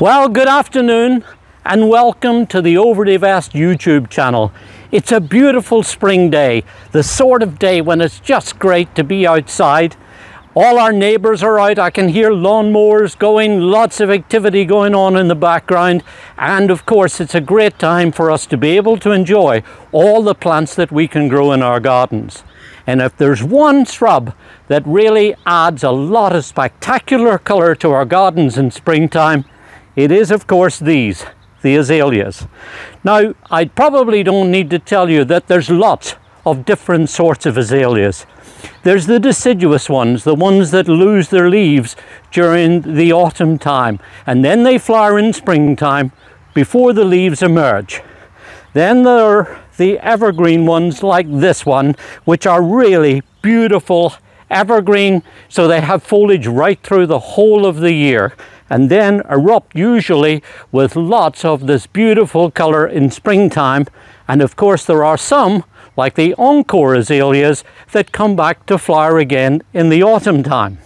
Well, good afternoon and welcome to the Overdevest YouTube channel. It's a beautiful spring day, the sort of day when it's just great to be outside. All our neighbours are out, I can hear lawnmowers going, lots of activity going on in the background and of course it's a great time for us to be able to enjoy all the plants that we can grow in our gardens. And if there's one shrub that really adds a lot of spectacular colour to our gardens in springtime, it is, of course, these, the azaleas. Now, I probably don't need to tell you that there's lots of different sorts of azaleas. There's the deciduous ones, the ones that lose their leaves during the autumn time, and then they flower in springtime before the leaves emerge. Then there are the evergreen ones like this one, which are really beautiful evergreen, so they have foliage right through the whole of the year and then erupt usually with lots of this beautiful color in springtime. And of course there are some, like the encore azaleas, that come back to flower again in the autumn time.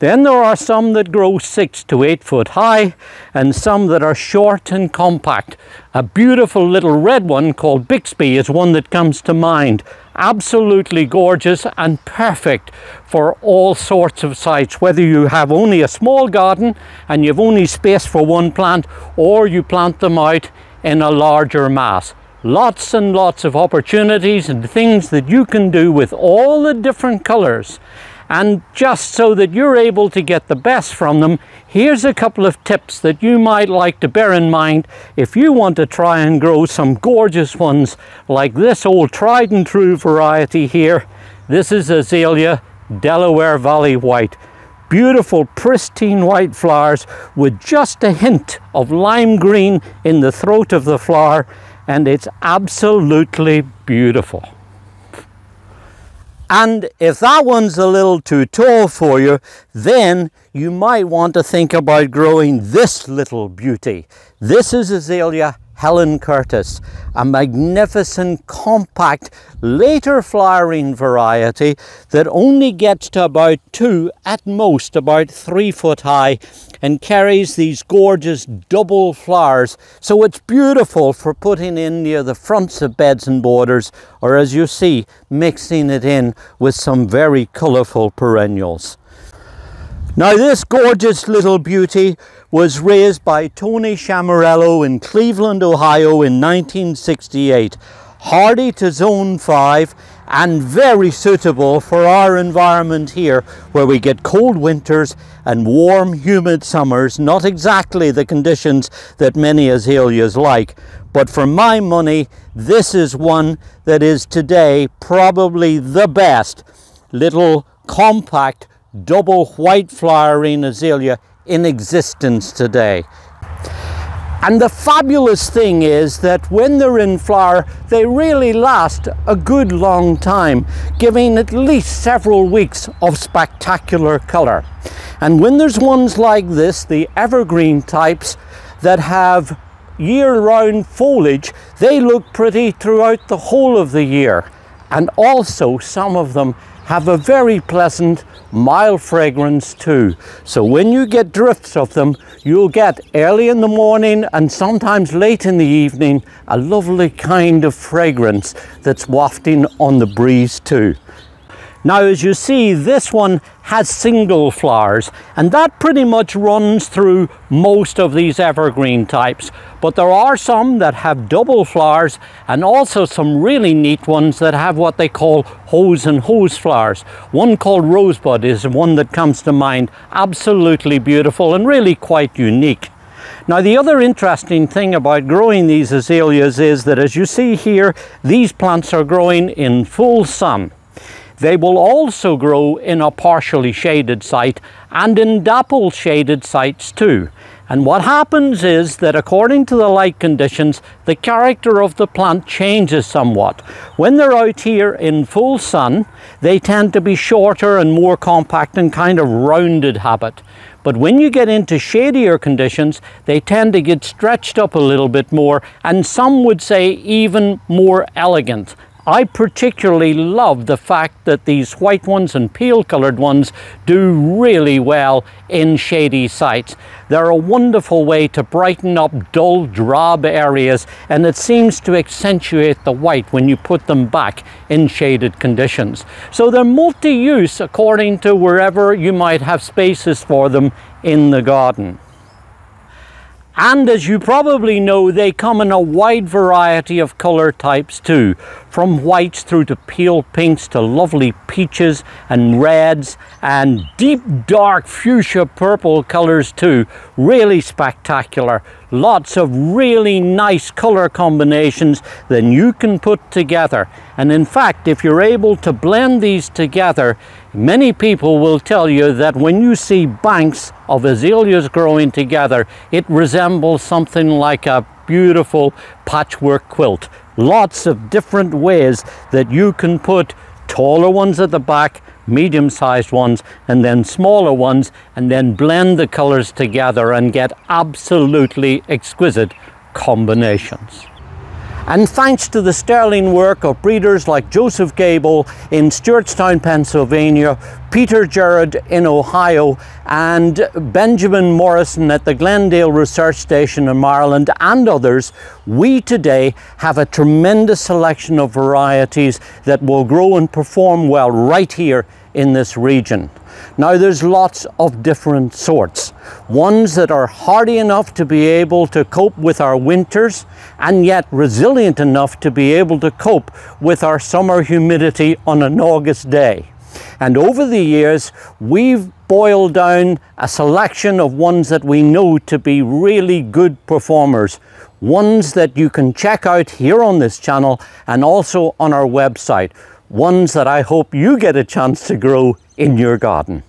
Then there are some that grow six to eight foot high and some that are short and compact. A beautiful little red one called Bixby is one that comes to mind. Absolutely gorgeous and perfect for all sorts of sites, whether you have only a small garden and you've only space for one plant or you plant them out in a larger mass lots and lots of opportunities and things that you can do with all the different colors and just so that you're able to get the best from them, here's a couple of tips that you might like to bear in mind if you want to try and grow some gorgeous ones like this old tried and true variety here. This is Azalea Delaware Valley White. Beautiful pristine white flowers with just a hint of lime green in the throat of the flower and it's absolutely beautiful. And if that one's a little too tall for you, then you might want to think about growing this little beauty. This is Azalea Helen Curtis, a magnificent, compact, later flowering variety that only gets to about two, at most about three foot high, and carries these gorgeous double flowers. So it's beautiful for putting in near the fronts of beds and borders, or as you see, mixing it in with some very colourful perennials. Now this gorgeous little beauty was raised by Tony Sciamarello in Cleveland, Ohio in 1968. Hardy to zone 5 and very suitable for our environment here where we get cold winters and warm humid summers not exactly the conditions that many azaleas like but for my money this is one that is today probably the best little compact double white flowering azalea in existence today. And the fabulous thing is that when they're in flower, they really last a good long time, giving at least several weeks of spectacular color. And when there's ones like this, the evergreen types that have year-round foliage, they look pretty throughout the whole of the year. And also some of them have a very pleasant mild fragrance too. So when you get drifts of them, you'll get early in the morning and sometimes late in the evening, a lovely kind of fragrance that's wafting on the breeze too. Now as you see this one has single flowers and that pretty much runs through most of these evergreen types but there are some that have double flowers and also some really neat ones that have what they call hose and hose flowers. One called rosebud is one that comes to mind absolutely beautiful and really quite unique. Now the other interesting thing about growing these azaleas is that as you see here these plants are growing in full sun they will also grow in a partially shaded site and in dapple shaded sites too. And what happens is that according to the light conditions, the character of the plant changes somewhat. When they're out here in full sun, they tend to be shorter and more compact and kind of rounded habit. But when you get into shadier conditions, they tend to get stretched up a little bit more and some would say even more elegant I particularly love the fact that these white ones and peel colored ones do really well in shady sites. They're a wonderful way to brighten up dull, drab areas and it seems to accentuate the white when you put them back in shaded conditions. So they're multi-use according to wherever you might have spaces for them in the garden. And as you probably know, they come in a wide variety of color types too, from whites through to pale pinks to lovely peaches and reds and deep dark fuchsia purple colors too. Really spectacular. Lots of really nice color combinations that you can put together. And in fact, if you're able to blend these together, Many people will tell you that when you see banks of azaleas growing together, it resembles something like a beautiful patchwork quilt. Lots of different ways that you can put taller ones at the back, medium-sized ones, and then smaller ones, and then blend the colors together and get absolutely exquisite combinations. And thanks to the sterling work of breeders like Joseph Gable in Stewartstown, Pennsylvania, Peter Girard in Ohio, and Benjamin Morrison at the Glenn Dale Research Station in Maryland, and others, we today have a tremendous selection of varieties that will grow and perform well right here in this region. Now there's lots of different sorts. Ones that are hardy enough to be able to cope with our winters and yet resilient enough to be able to cope with our summer humidity on an August day. And over the years, we've boiled down a selection of ones that we know to be really good performers. Ones that you can check out here on this channel and also on our website. Ones that I hope you get a chance to grow in your garden.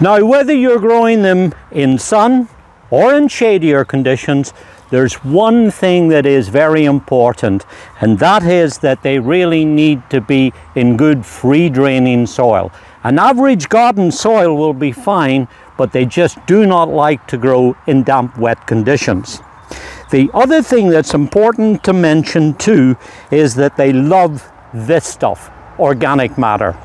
Now, whether you're growing them in sun or in shadier conditions, there's one thing that is very important, and that is that they really need to be in good free draining soil. An average garden soil will be fine, but they just do not like to grow in damp, wet conditions. The other thing that's important to mention too is that they love this stuff, organic matter.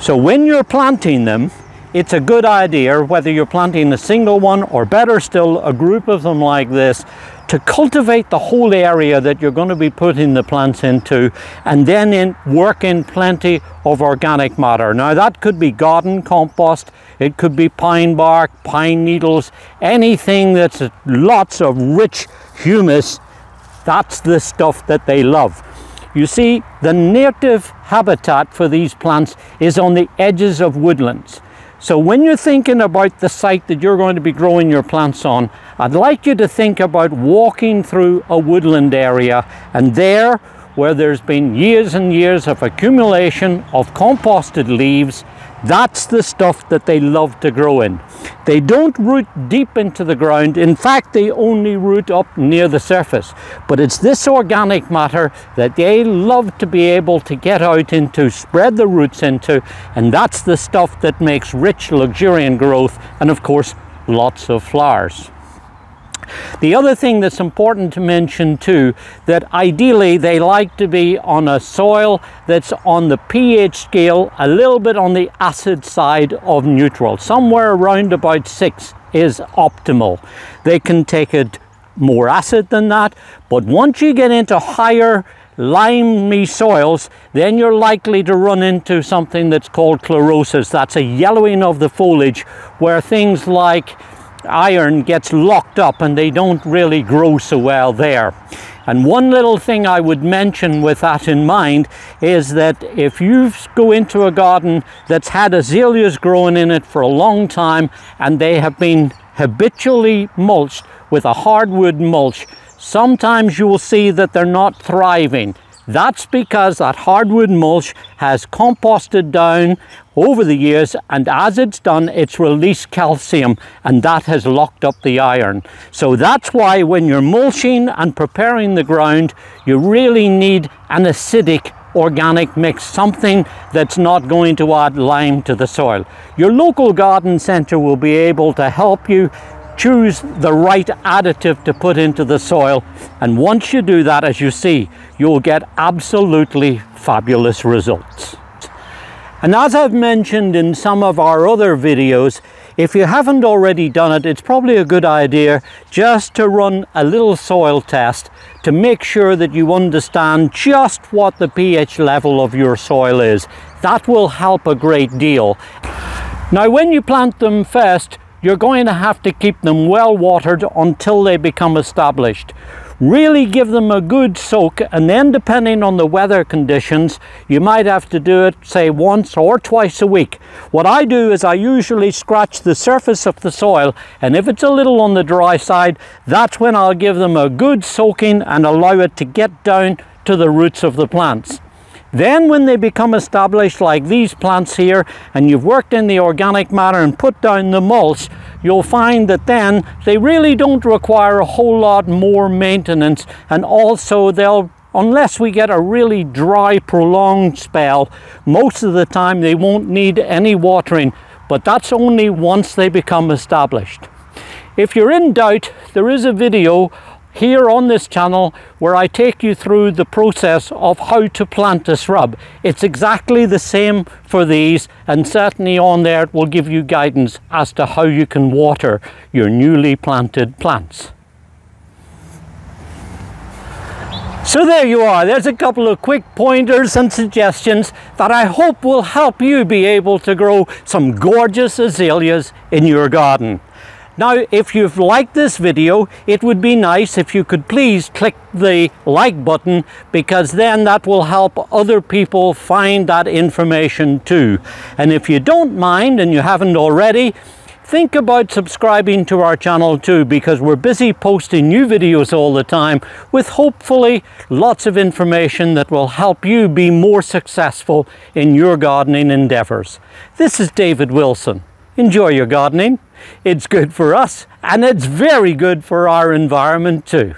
So when you're planting them, it's a good idea, whether you're planting a single one or better still, a group of them like this, to cultivate the whole area that you're going to be putting the plants into and then in, work in plenty of organic matter. Now that could be garden compost, it could be pine bark, pine needles, anything that's lots of rich humus, that's the stuff that they love. You see, the native habitat for these plants is on the edges of woodlands. So when you're thinking about the site that you're going to be growing your plants on, I'd like you to think about walking through a woodland area and there where there's been years and years of accumulation of composted leaves that's the stuff that they love to grow in. They don't root deep into the ground. In fact, they only root up near the surface. But it's this organic matter that they love to be able to get out into, spread the roots into, and that's the stuff that makes rich, luxuriant growth and, of course, lots of flowers. The other thing that's important to mention too, that ideally they like to be on a soil that's on the pH scale a little bit on the acid side of neutral. Somewhere around about six is optimal. They can take it more acid than that, but once you get into higher limey soils, then you're likely to run into something that's called chlorosis. That's a yellowing of the foliage where things like iron gets locked up and they don't really grow so well there. And one little thing I would mention with that in mind is that if you go into a garden that's had azaleas growing in it for a long time and they have been habitually mulched with a hardwood mulch, sometimes you will see that they're not thriving. That's because that hardwood mulch has composted down over the years and as it's done it's released calcium and that has locked up the iron. So that's why when you're mulching and preparing the ground you really need an acidic organic mix, something that's not going to add lime to the soil. Your local garden centre will be able to help you choose the right additive to put into the soil. And once you do that, as you see, you'll get absolutely fabulous results. And as I've mentioned in some of our other videos, if you haven't already done it, it's probably a good idea just to run a little soil test to make sure that you understand just what the pH level of your soil is. That will help a great deal. Now when you plant them first, you're going to have to keep them well watered until they become established really give them a good soak and then depending on the weather conditions you might have to do it say once or twice a week. What I do is I usually scratch the surface of the soil and if it's a little on the dry side that's when I'll give them a good soaking and allow it to get down to the roots of the plants. Then when they become established like these plants here and you've worked in the organic matter and put down the mulch, you'll find that then they really don't require a whole lot more maintenance and also they'll unless we get a really dry prolonged spell most of the time they won't need any watering but that's only once they become established. If you're in doubt there is a video here on this channel where I take you through the process of how to plant a shrub. It's exactly the same for these and certainly on there it will give you guidance as to how you can water your newly planted plants. So there you are, there's a couple of quick pointers and suggestions that I hope will help you be able to grow some gorgeous azaleas in your garden. Now, if you've liked this video, it would be nice if you could please click the like button because then that will help other people find that information too. And if you don't mind and you haven't already, think about subscribing to our channel too because we're busy posting new videos all the time with hopefully lots of information that will help you be more successful in your gardening endeavors. This is David Wilson. Enjoy your gardening. It's good for us and it's very good for our environment too.